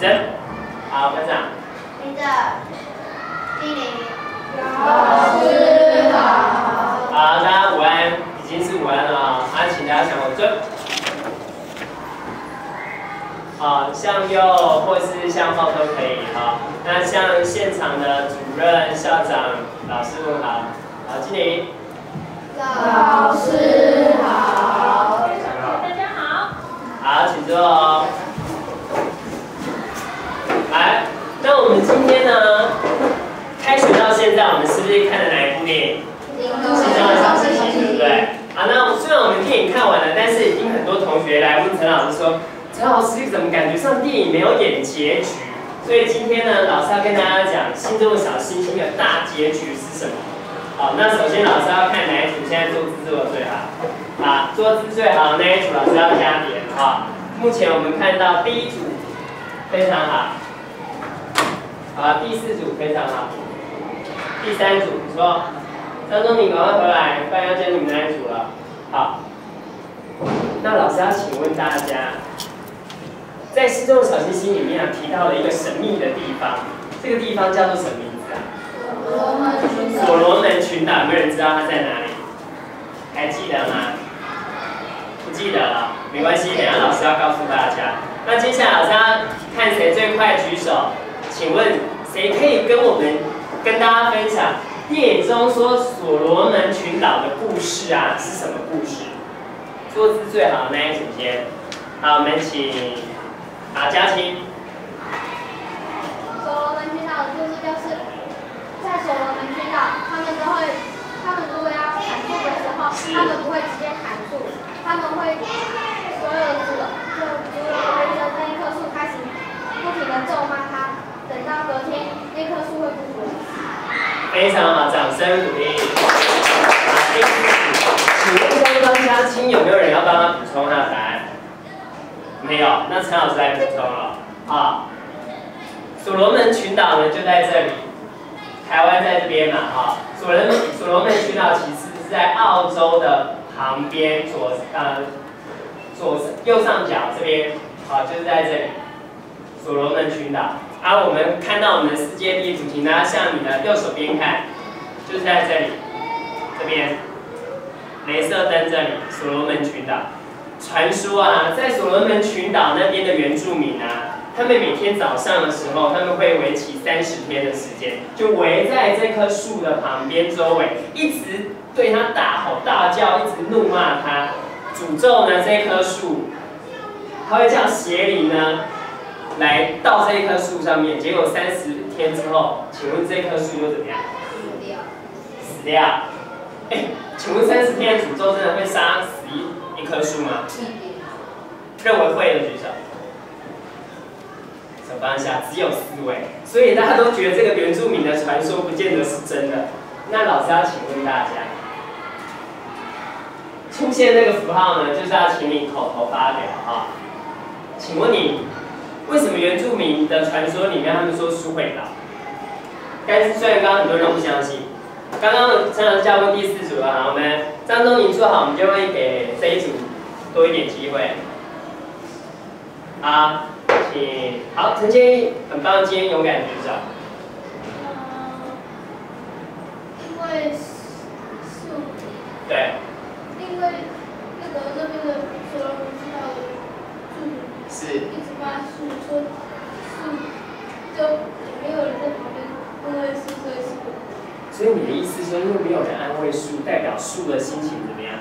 真。好，班长。你的，第零。老师好。好，大家午安，已经是午安了啊，啊，请大家向我尊。好，向右或是向后都可以哈。那向现场的主任、校长、老师问好。好，经理。老师好。大家好。好，请坐哦。来，那我们今天呢，开学到现在，我们是不是看了哪一部电影？心中的小星星，对不对？好，那虽然我们电影看完了，但是已经很多同学来问陈老师说。陈老师怎么感觉上电影没有演结局？所以今天呢，老师要跟大家讲《心中的小星星》的大结局是什么？好，那首先老师要看哪一组现在坐姿做的最好？啊，坐姿最好那一组老师要加点哈。目前我们看到第一组非常好，好，第四组非常好，第三组说张忠敏赶快回来，不然要见你们那一组了。好，那老师要请问大家。在《心中的小星星》里面啊，提到了一个神秘的地方，这个地方叫做什么名字啊？所罗门群岛。所罗门群岛，有没有人知道它在哪里？还记得吗？不记得了，没关系，等下老师要告诉大家。那接下来老师要看谁最快举手，请问谁可以跟我们跟大家分享电影中说所罗门群岛的故事啊？是什么故事？坐姿最好的那一组先。好，我们请。好，嘉欣。所罗门群岛的故事就是，在所罗门群岛，他们都会，他们如果要砍树的时候，他们不会直接砍树，他们会所有的主就主人围着那一棵树开始不停的咒骂，到隔天那棵树会复活。非常好，掌声鼓励。请问刚刚嘉欣有没有人要帮他补充他的答案？没有，那陈老师来补充了啊。所罗门群岛呢就在这里，台湾在这边嘛哈。所罗所罗门群岛其实是在澳洲的旁边左呃左右上角这边，好就是在这里，所罗门群岛。而我们看到我们的世界地图，请大家向你的右手边看，就是在这里，这边，镭射灯这里，所罗门群岛。传说啊，在所罗门群岛那边的原住民啊，他们每天早上的时候，他们会为期三十天的时间，就围在这棵树的旁边周围，一直对他大吼大叫，一直怒骂他，诅咒呢这棵树，他会叫邪灵呢来到这一棵树上面，结果三十天之后，请问这棵树又怎么样？死掉。死掉。哎，请问三十天的诅咒真的会杀死一？一棵树吗？认为会的举手。手放下，只有思维，所以大家都觉得这个原住民的传说不见得是真的。那老师要请问大家，出现那个符号呢，就是要请你口头发表哈。请问你，为什么原住民的传说里面他们说书会老？但是虽然刚刚很多人都不相信。刚刚陈老师教过第四组了，我们张东宁做好，我们就会给这一组多一点机会。啊，请好，陈建议很棒，今天勇敢举手。因为树。对。因为那个那边的所罗门知道的树。是。一直骂树说树就没有人在旁边因为树所以树。所以你的意思说，因为没有人安慰树，代表树的心情怎么样？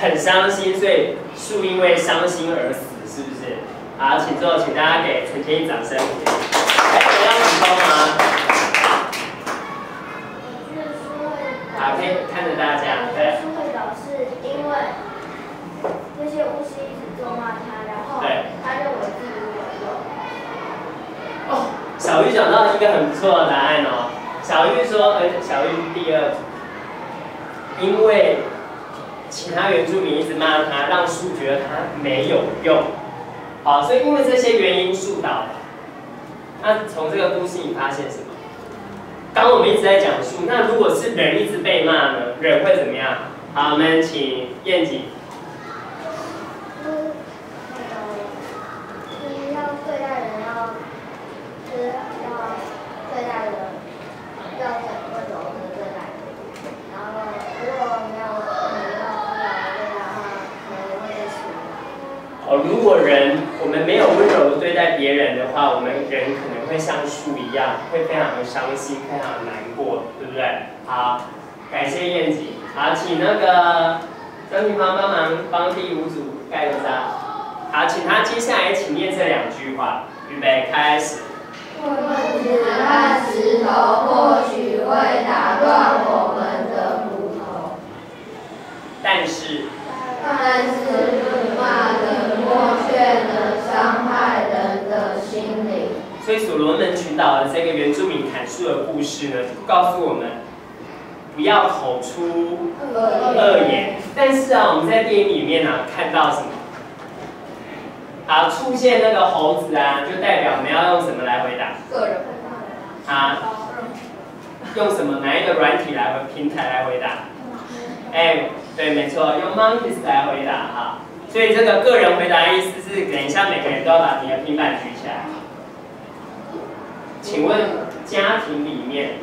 很伤心，所以树因为伤心而死，是不是？好，请坐，请大家给陈天一掌声。还有要补充吗？好，可以看着大家。对。树会倒是因为那些巫师一直咒骂他，然后他认为自己有用。哦。小玉讲到一个很不错的答案哦。小玉说：“呃，小玉第二组，因为其他原住民一直骂他，让树觉得他没有用。好，所以因为这些原因，树倒了。那从这个故事你发现什么？刚我们一直在讲树，那如果是人一直被骂呢？人会怎么样？好，我们请燕姐。嗯，哦，如果人我们没有温柔的对待别人的话，我们人可能会像树一样，会非常的伤心，非常的难过，对不对？好，感谢燕景。好，请那个张平芳帮忙帮第五组盖个章。好，请他接下来请念这两句话。预备，开始。棍子和石头或许会打断我们的骨头，但是。但是辱骂人或却能伤害人的心灵。所以所罗门群岛的这个原住民砍树的故事呢，告诉我们不要口出恶言。但是啊，我们在电影里面呢看到什么？啊，出现那个猴子啊，就代表我们要用什么来回答？个人。啊？用什么？哪一个软体来回平台来回答？哎。对，没错，用 monkeys 来回答哈。所以这个个人回答意思是，等一下每个人都要把你的平板举起来。请问家庭里面，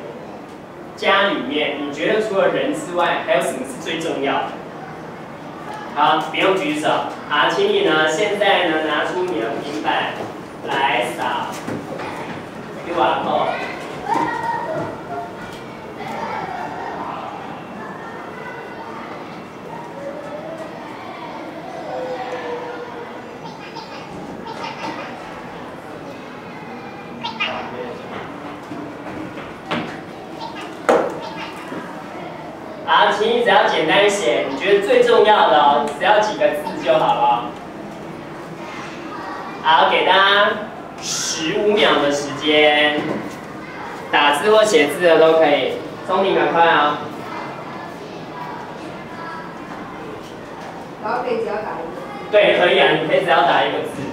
家里面你觉得除了人之外，还有什么是最重要的？好，不用举手。好，请你呢现在呢拿出你的平板来扫 QR code。好，请你只要简单写，你觉得最重要的哦，只要几个字就好了。好，给大家十五秒的时间，打字或写字的都可以。聪明，赶快啊！然后可以只要打一个。对，可以啊，你可以只要打一个字。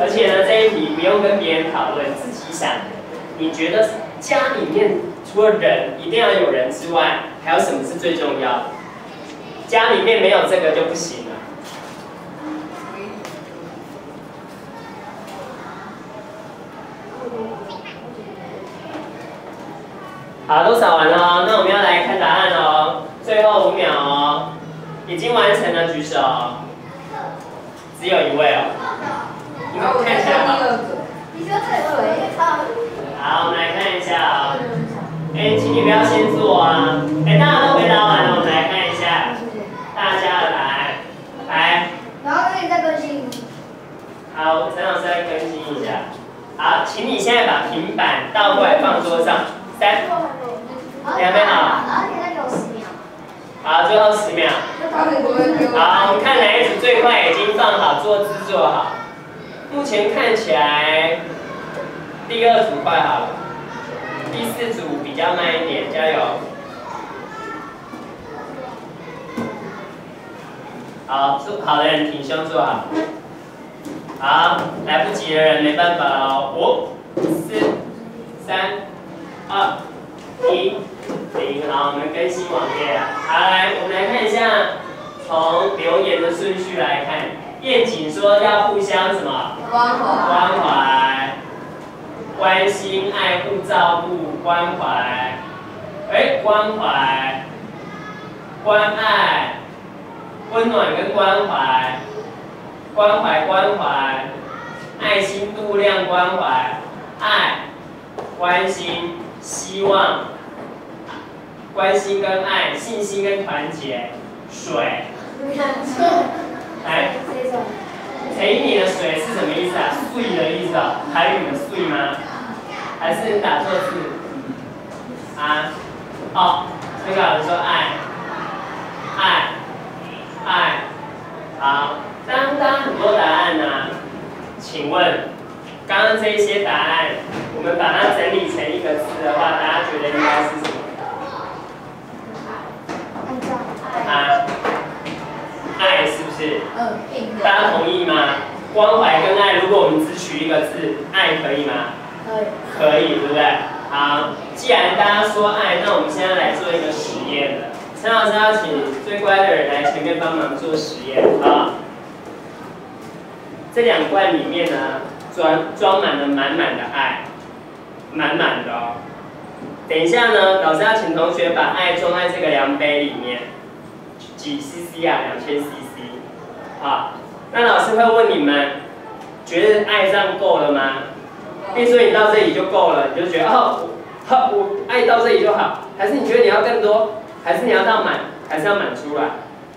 而且呢，这一题不用跟别人讨论，自己想。你觉得家里面除了人一定要有人之外，还有什么是最重要？家里面没有这个就不行了。好，都扫完了，那我们要来看答案哦。最后五秒哦，已经完成了举手，只有一位哦。你们看一下吧。你说好，我们来看一下啊。哎，请你不要先做啊！哎，大家都回答完了，我们来看一下大家的答案。来。然后那你再更新。好，陈老师来更新一下。好，请你现在把平板倒过来放桌上。三。两边好。然后你再给我十秒。好，最后十秒。好，我们看哪一组最快已经放好坐姿坐好。目前看起来第二组快好了。第四组比较慢一点，加油！好，做好的人挺胸做好。好，来不及的人没办法了。五、四、三、二、一、零。好，我们更新网页。好，来，我们来看一下，从留言的顺序来看，叶景说要互相什么？关怀。关怀。关心、爱护、照顾、关怀，哎，关怀、关爱、温暖跟关怀，关怀关怀，爱心度量关怀，爱、关心、希望、关心跟爱，信心跟团结，水，来。陪你的水是什么意思啊？睡的意思啊？台语的睡吗？还是你打错字？啊？哦，那个老师说爱，爱，爱，好，当当很多答案呢。请问，刚刚这一些答案，我们把它整理成一个字的话，大家觉得应该是什么？啊？爱是不是？嗯，大家同意吗？关怀跟爱，如果我们只取一个字，爱可以吗？可以。可以，对不对？好，既然大家说爱，那我们现在来做一个实验了。陈老师要请最乖的人来前面帮忙做实验啊。这两罐里面呢，装装满了满满的爱，满满的哦。等一下呢，老师要请同学把爱装在这个量杯里面。几 CC 啊？两千 CC，啊，那老师会问你们，觉得爱这样够了吗？比如说你到这里就够了，你就觉得哦，好，我爱到这里就好，还是你觉得你要更多，还是你要到满，还是要满出来？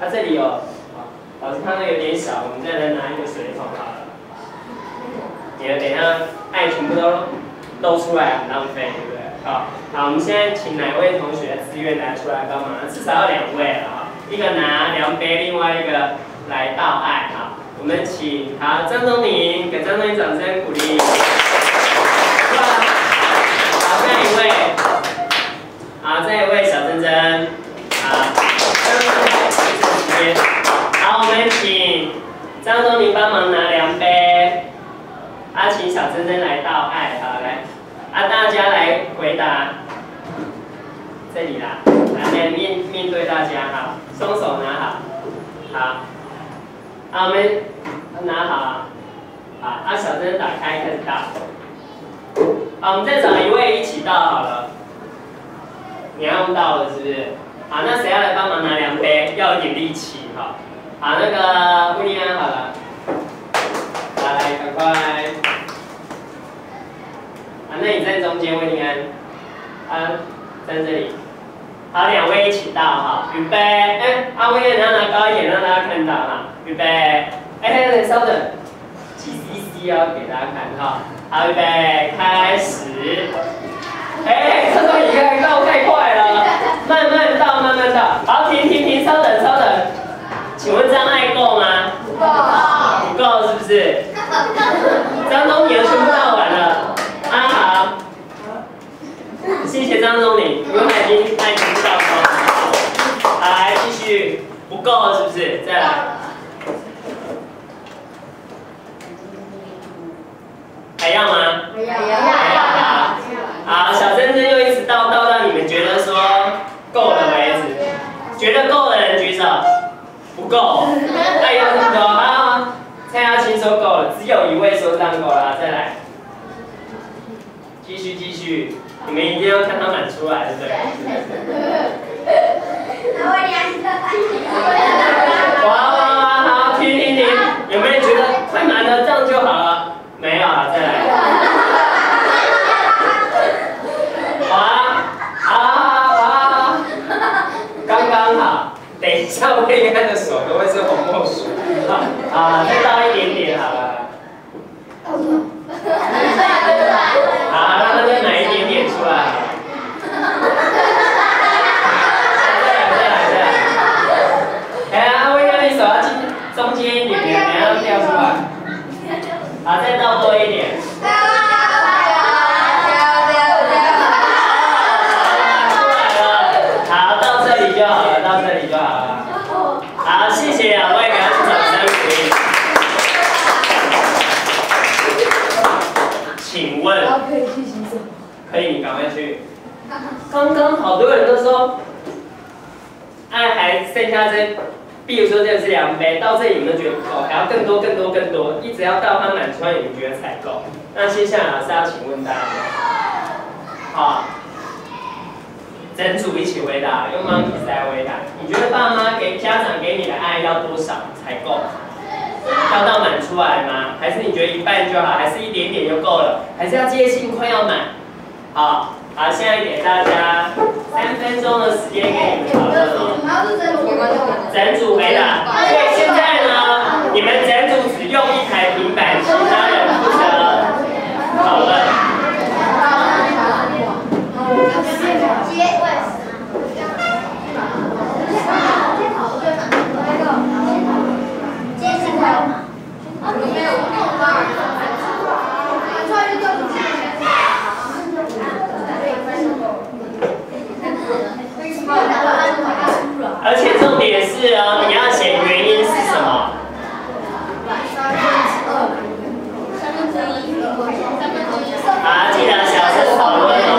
啊，这里有，老师看到有点小，我们再来拿一个水桶好了。你等一下爱全部都露出来很浪费，对不对？好，好，我们现在请哪位同学自愿拿出来帮忙？至少要两位啊，一个拿量杯，另外一个来倒爱啊。我们请好张东宁，给张东宁掌声鼓励。好，下一位，好，这一位小珍珍，好，张东宁，时间。好，我们请张东宁帮忙拿量杯，啊，请小珍珍来倒爱，好来，啊，大家来回答，这里啦，来面面对大家哈，双手拿好，好，好，我们拿好，好，啊，小灯打开开始倒，好，我们再找一位一起倒好了，你要用倒了是不是？好，那谁要来帮忙拿量杯？要有点力气哈。好，那个温妮安好了，来，赶快。啊，那你在中间，温妮安，啊，在这里。好，两位一起倒哈，预备，哎，阿威，你要拿高一点，让大家看到哈，预备，哎，稍等，几 cc 要给大家看哈，好，预备，开始。哎，这都已经倒太快了，慢慢倒，慢慢倒。好，停停停，稍等稍等。请问张爱够吗？不够。不够是不是？张东宁全部倒完了。啊好。谢谢张东宁，因为他已经爱全部倒光了。来继续，不够是不是？再来。还要吗？还要。还要好。好，小珍珍又一直倒倒到你们觉得说够了为止。觉得够的人举手。不够，再要这么多啊！蔡亚青说够了，只有一位说这样够了，再来，继续继续，你们一定要看他满出来，对不对？哇哇哇！好，停停停，有没有人觉得快满了，这样就好了？没有啊，再来。哇，好好好，刚刚好。等一下，我应该的手都会是红墨水。啊，再倒一点点好了。好，让他再拿一点点出来。再来，再来，再来。哎，阿威，让你手要进中间一点点，等下掉出来。好，再倒多一点。好，到这里就好了，到这里就好了。好，谢谢两位，给他们掌声鼓励。请问，可以，你赶快去。刚刚好多人都说，爱还剩下这，比如说这是两杯，到这里你们觉得不够，还要更多、更多、更多，一直要到它满出来，你们觉得才够。那接下来老师要请问大家，好。整组一起回答，用 monkey 来回答。你觉得爸妈给家长给你的爱要多少才够？要到满出来吗？还是你觉得一半就好？还是一点点就够了？还是要接近快要满？好，好，现在给大家三分钟的时间给你们讨论哦。整组回答。因为现在呢，你们整组只用一台平板，其他人负责讨论。而且重点是哦，你要写原因是什么？好，记得小声讨论哦。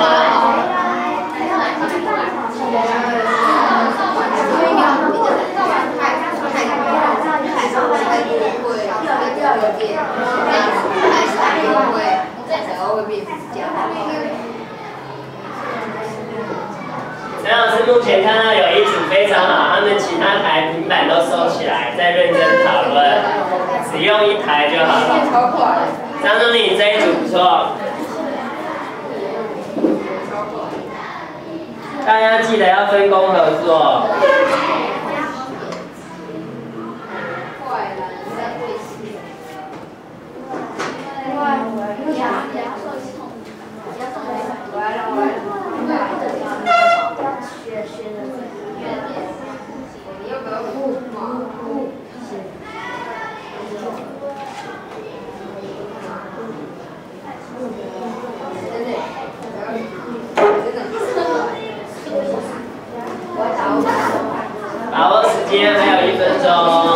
陈老师目前看到有他们其他台平板都收起来，再认真讨论。只用一台就好了。张总理这一组不错，大家记得要分工合作。把握时间，还有一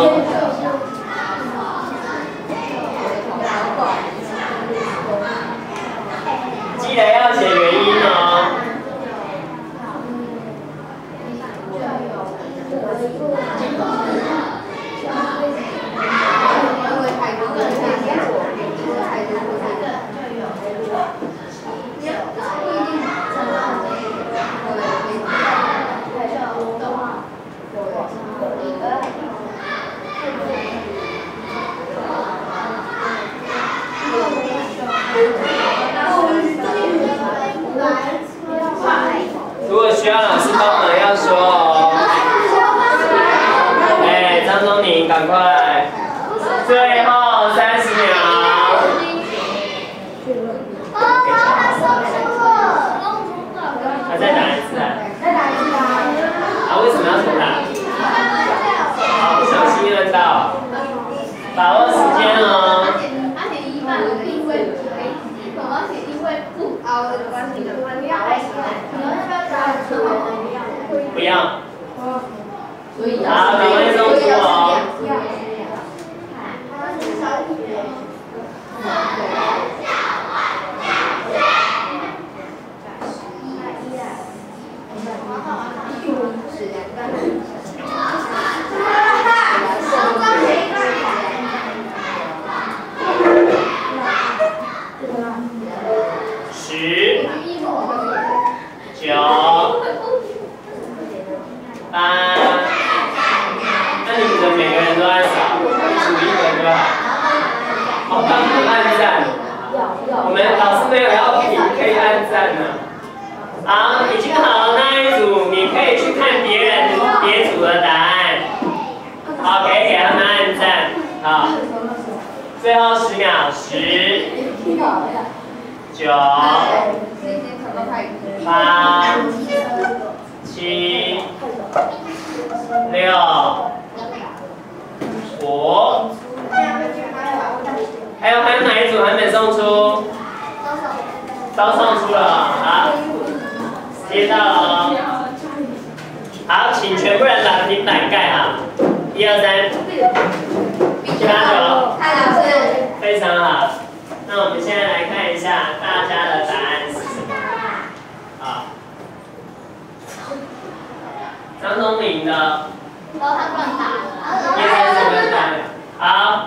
张宗明的叶先生跟大好，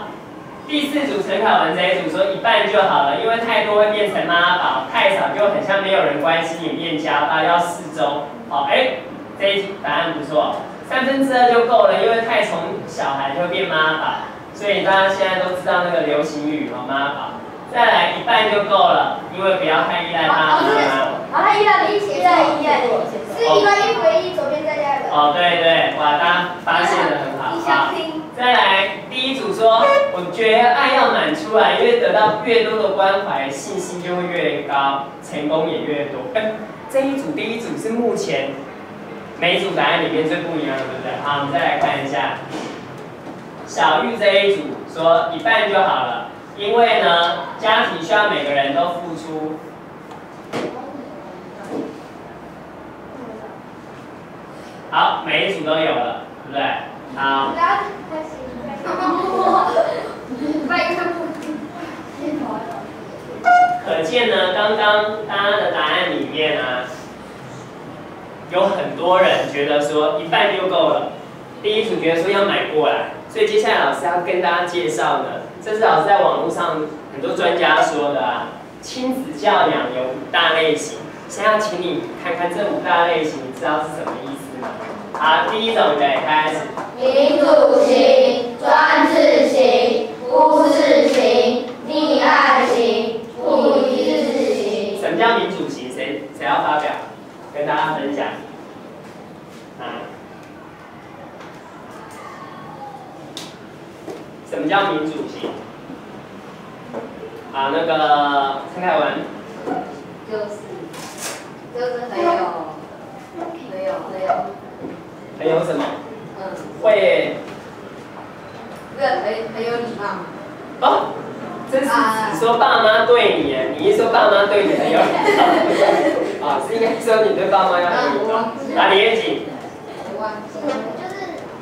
第四组陈凯文这一组说一半就好了，因为太多会变成妈宝，太少就很像没有人关心你变家暴，要适中。好，哎，这一组答案不错，三分之二就够了，因为太宠小孩就会变妈宝，所以大家现在都知道那个流行语哦，妈宝。再来一半就够了，因为不要太依赖妈妈。好，那一的一起在一的，是一个一回一，左边。哦，对对，哇，大家发现的很好啊。再来，第一组说，我觉得爱要满出来，因为得到越多的关怀，信心就会越高，成功也越多。哎，这一组第一组是目前每组答案里面最不一样的，对不对？好，我们再来看一下，小玉这一组说一半就好了。因为呢，家庭需要每个人都付出。好，每一组都有了，对不对？好。可见呢，刚刚大家的答案里面呢，有很多人觉得说一半就够了，第一组觉得说要买过来，所以接下来老师要跟大家介绍呢。这是老师在网络上很多专家说的啊，亲子教养有五大类型。现在要请你看看这五大类型，你知道是什么意思？好，第一种的开始。民主型、专制型、忽视型、溺爱型、不一致型。什么叫民主型？谁谁要发表？跟大家分享。什么叫民主型？啊，那个陈凯文，就是就是没有没有没有。很有什么？嗯，会这个很很有礼貌。哦，这是只说爸妈对你耶，你一说爸妈对你很有礼貌，啊，是应该说你对爸妈要很有礼貌。啊，李彦锦，我忘记了。就是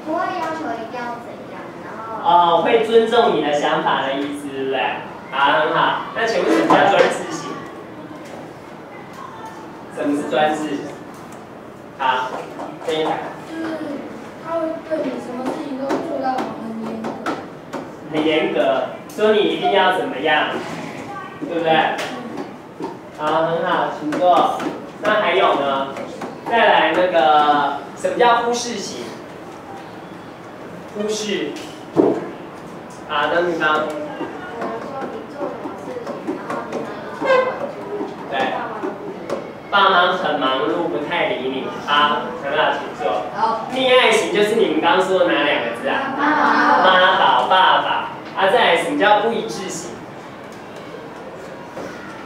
不会要求一定要怎样，然后哦，会尊重你的想法的意思，对不对？好，很好。那请问什么叫专制型？什么是专制？好，这一台。对你什么事情都做到很严格。很严格，说你一定要怎么样，对不对？好，很好，请坐。那还有呢？再来那个，什么叫忽视型？忽视。啊，等你方。比如说你做什么事情，然后你呢一直很注意，对爸妈不理你爸妈很忙碌，不太理你。好，很好，请坐。好，溺爱型就是你们刚刚说的哪两个字啊？妈妈妈宝、爸爸。啊，再来什么叫不一致型？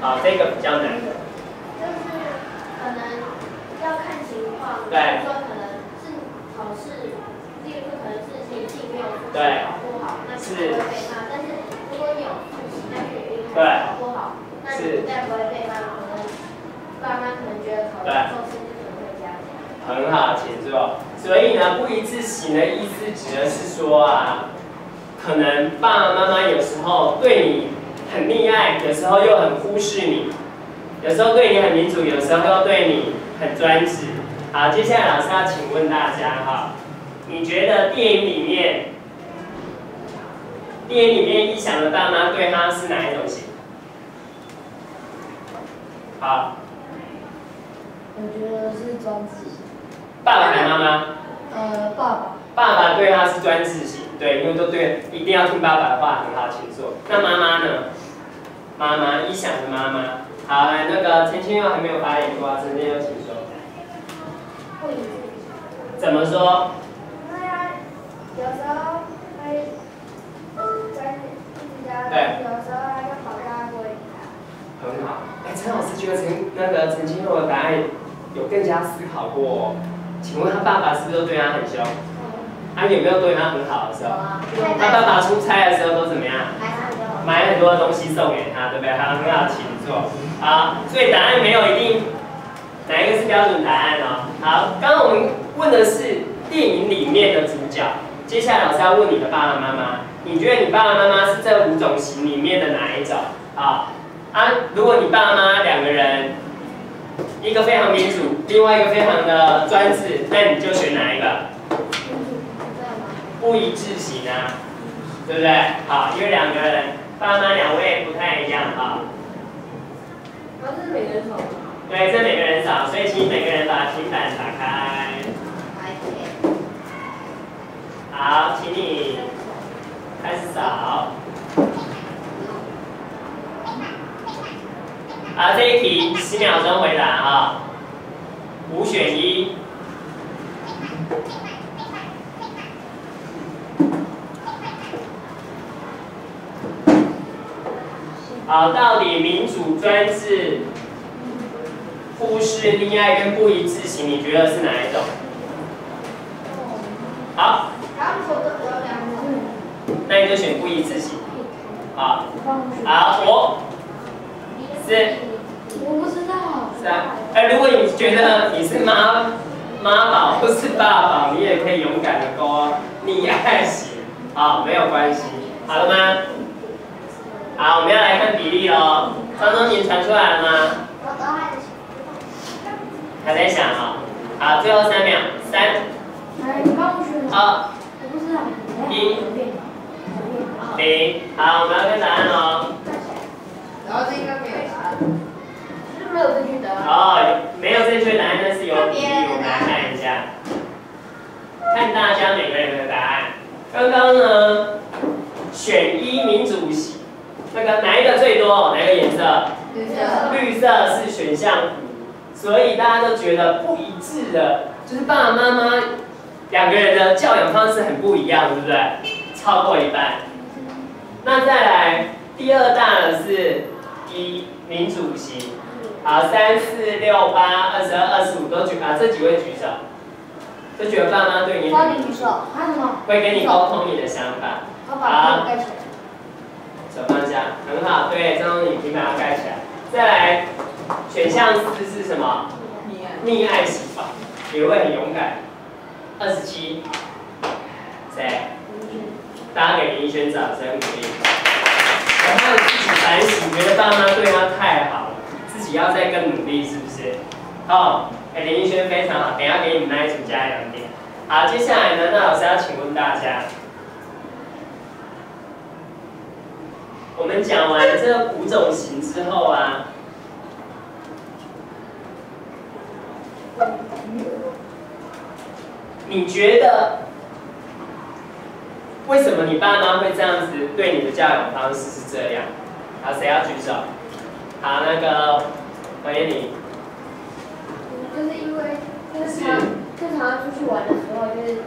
好，这个比较难。就是可能要看情况，比对如说可能是考试，例如说可能是成绩没有对考不好，那可能会被骂。但是如果你有复习，但是你考不好，那你是不会被骂，可能爸妈可能觉得考对得受成绩可能会加强。很好，请坐。所以呢，不一致型的意思指的是说啊，可能爸爸妈妈有时候对你很溺爱，有时候又很忽视你，有时候对你很民主，有时候又对你很专制。好，接下来老师要请问大家哈，你觉得电影里面，电影里面一想的爸妈对他是哪一种型？好，我觉得是专制型。爸爸还是妈妈？呃，爸爸。爸爸对他是专制型，对，因为都对，一定要听爸爸的话，很好，请坐。那妈妈呢？妈妈，一想的妈妈。好，来，那个陈清佑还没有发言过啊，陈清佑请说。怎么说？有时候会跟一直教，对有时候还要跑大不会理他。很好。哎，陈老师觉得陈那个陈清佑的答案有更加思考过、哦。请问他爸爸是不是都对他很凶？他有没有对他很好的时候？他爸爸出差的时候都怎么样？买很多东西送给他，对不对？好，很好，请坐。好，所以答案没有一定哪一个是标准答案哦。好，刚刚我们问的是电影里面的主角，接下来老师要问你的爸爸妈妈，你觉得你爸爸妈妈是这五种型里面的哪一种？啊啊，如果你爸妈两个人，一个非常民主，另外一个非常的专制，那你就选哪一个？不一致型啊，对不对？好，因为两个人爸妈两位不太一样哈。他是每个人手。对，这每个人扫，所以请每个人把平板打开。好，请你开始扫。好，这一题十秒钟回答啊，五选一。好，到底民主专制、忽视溺爱跟不一致型，你觉得是哪一种？好，那你就选不一致型。好，好，五、四、我不知道。是啊。哎，如果你觉得你是妈妈宝或是爸爸，你也可以勇敢的勾你爱型。好，没有关系，好了吗？好，我们要来看比例喽。张东宁传出来了吗？我都还在想啊、好，最后三秒，三、来，你帮我选。二、我不知道。一零。好，我们要看答案喽。然后这应该没有答案。是没有正确答案。哦，没有正确答案，但是有比例，我们来看一下，看大家每个人的答案。刚刚呢，选一民主型，那个哪一个最多？哪一个颜色？绿色。绿色是选项五，所以大家都觉得不一致的，就是爸爸妈妈两个人的教养方式很不一样，对不对？超过一半。那再来第二大呢是一民主型。好，三四六八二十二二十五都举啊，这几位举手，这几位爸妈对你高举手，还有什么？会跟你沟通你的想法。好把盖起来。手放下，很好，对，这样你平板要盖起来。再来，选项四是什么？溺爱型吧，也会很勇敢。二十七，谁？大家给林轩掌声鼓励。然后自己反省，觉得爸妈对他太好己要再更努力，是不是？好，哎，林一轩非常好，等下给你们那一组加两点。好，接下来呢，那老师要请问大家。我们讲完这个五种型之后啊，你觉得为什么你爸妈会这样子对你的教养方式是这样？好，谁要举手？好，那个黄燕玲。就是因为就是常正常出去玩的时候，就是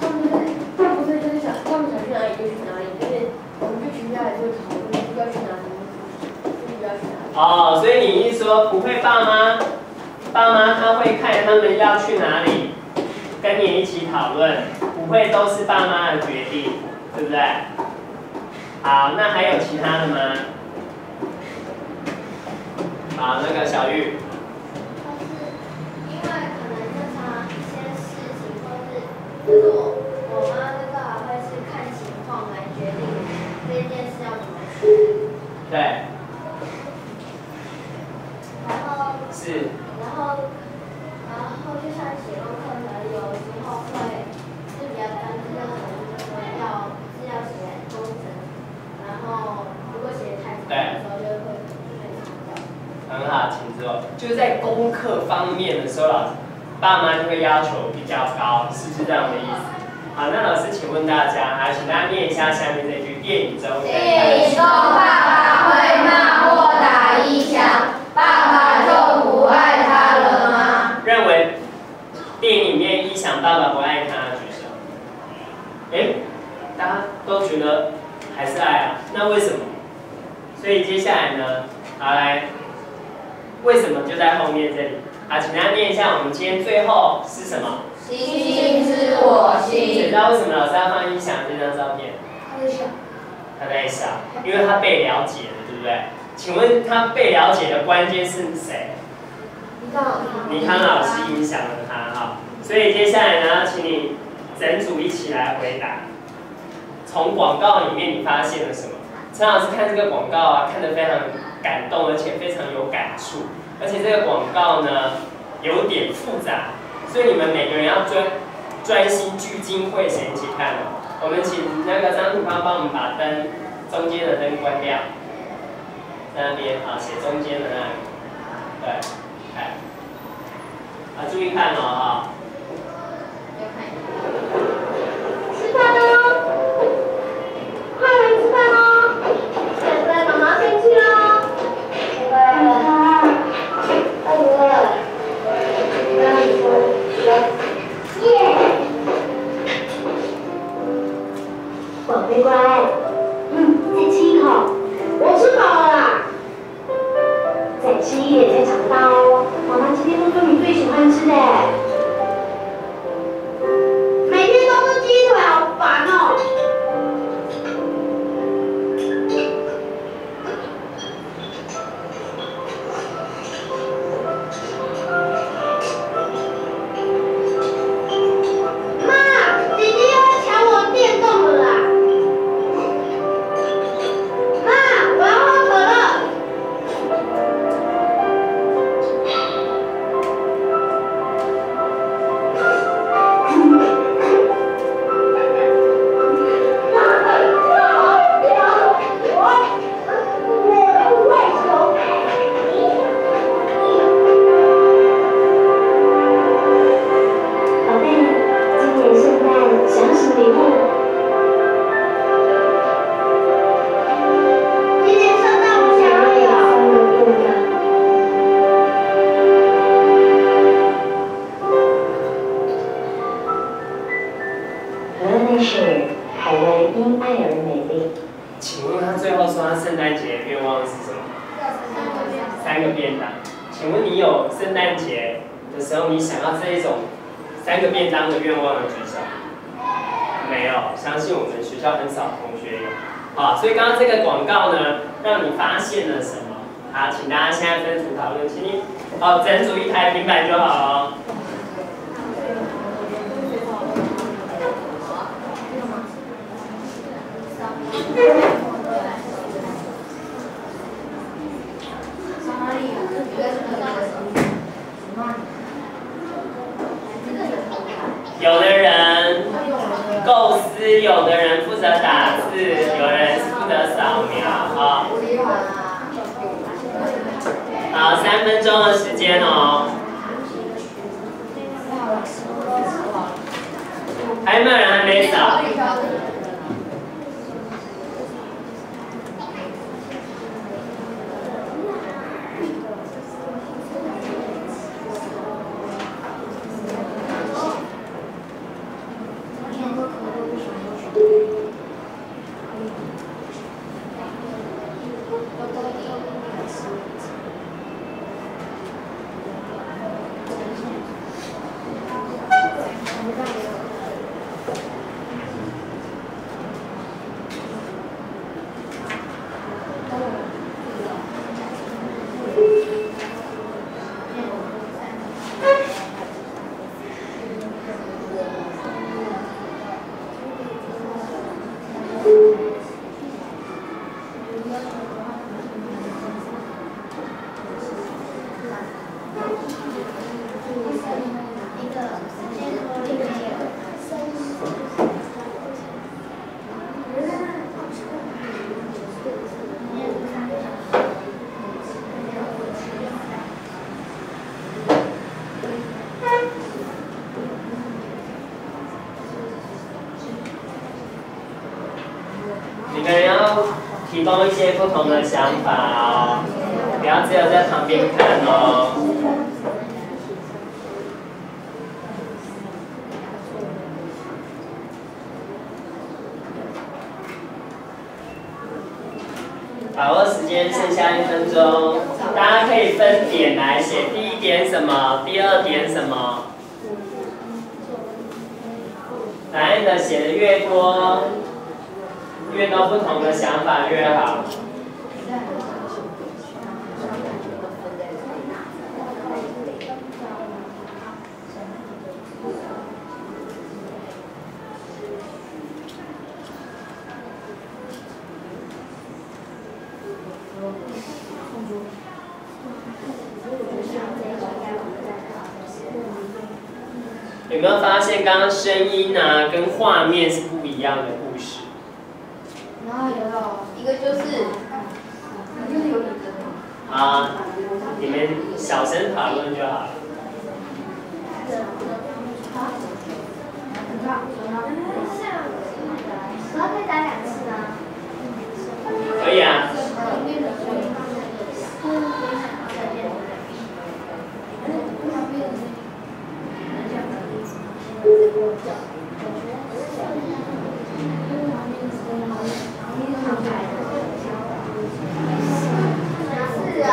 他们就是他不是就是想他们想去哪里就去哪里，就是我们就停下来就讨论要去哪里，就是要去哪里。哦，所以你一说不会，爸妈爸妈他会看他们要去哪里，跟你一起讨论，不会都是爸妈的决定，对不对？好，那还有其他的吗？好，那个小玉。就是我，我妈那个还会是看情况来决定这件事要怎么。对。然后。是。然后，然后就像写功课呢，有时候会是比较担心，就是说要是要写工整，然后如果写太长的时候就会。很好，请坐。就是在功课方面的时候，老师。爸妈就会要求比较高，是不是这样的意思？好，那老师请问大家，来，请大家念一下下面这句电影中。电影中爸爸会骂或打一枪，爸爸就不爱他了吗？认为电影里面一想爸爸不爱他，举手。哎，大家都觉得还是爱啊？那为什么？所以接下来呢，好来，为什么就在后面这里？好，请大家念一下，我们今天最后是什么？星星知我心。知道为什么老师要放音响这张照片？他在笑。他在笑，因为他被了解了，对不对？请问他被了解的关键是谁？你看老师。你看老师影响了他哈，所以接下来呢，请你整组一起来回答。从广告里面你发现了什么？陈老师看这个广告啊，看得非常感动，而且非常有感触。而且这个广告呢有点复杂，所以你们每个人要专专心聚精会神去看哦。我们请那个张土芳帮我们把灯中间的灯关掉，在那边啊，写中间的那里，对，看，啊，注意看哦哈。吃好整组一台平板就好了。有的人构思，有的人负责打字，有人负责扫描，好。好，三分钟的时间哦。还有没有人还没扫？你们要提供一些不同的想法哦，不要只有在旁边看哦。把握时间，剩下一分钟，大家可以分点来写。第一点什么？第二点什么？答案的写的越多，越多不同的想法越好。有没有发现刚刚声音啊跟画面是不一样的？个就是，就是有你的。啊，你们小声讨论就好了。我要再打两次吗？可以啊。是啊。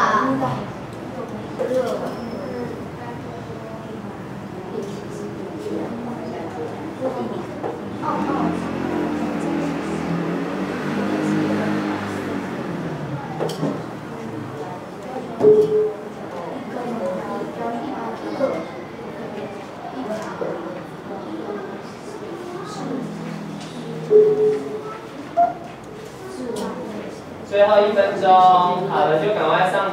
最后一分钟，好了就赶快上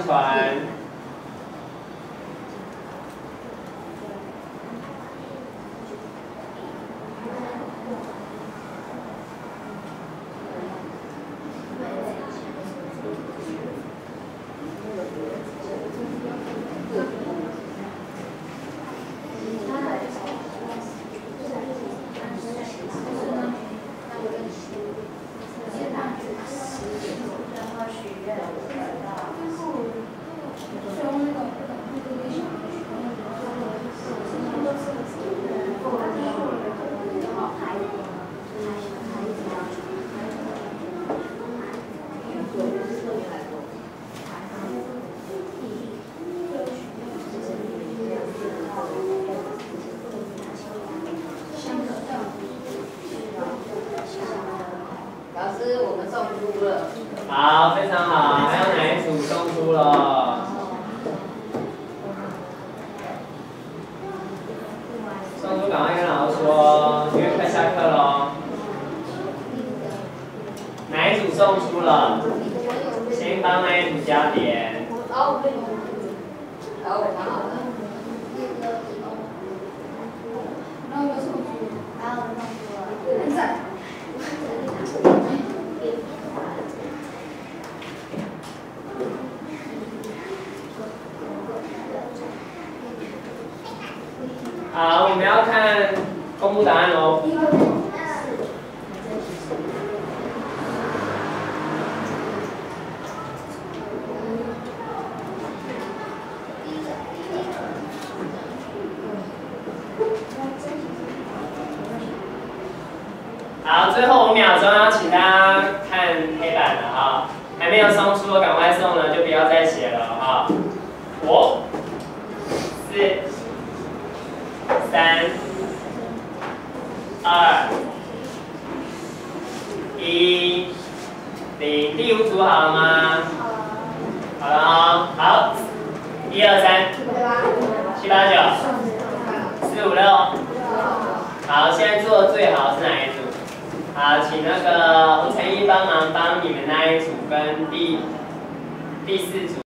答案哦。